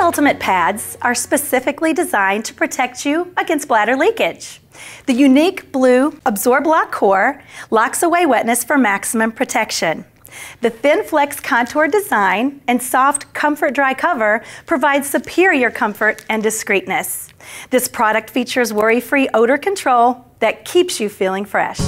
Ultimate pads are specifically designed to protect you against bladder leakage. The unique blue Absorb Loc core locks away wetness for maximum protection. The Thin Flex contour design and soft Comfort Dry cover provide superior comfort and discreetness. This product features worry-free odor control that keeps you feeling fresh.